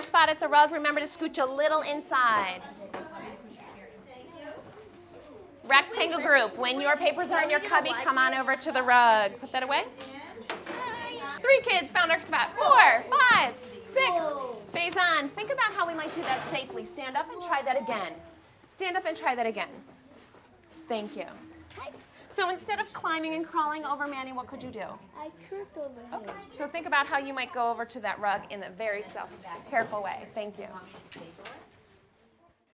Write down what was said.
spot at the rug, remember to scooch a little inside. Rectangle group. When your papers are in your cubby, come on over to the rug. Put that away. Three kids found our spot. Four, five, six. Phase on. Think about how we might do that safely. Stand up and try that again. Stand up and try that again. Thank you. So instead of climbing and crawling over Manny, what could you do? I tripped over him. Okay. So think about how you might go over to that rug in a very self careful way. Thank you.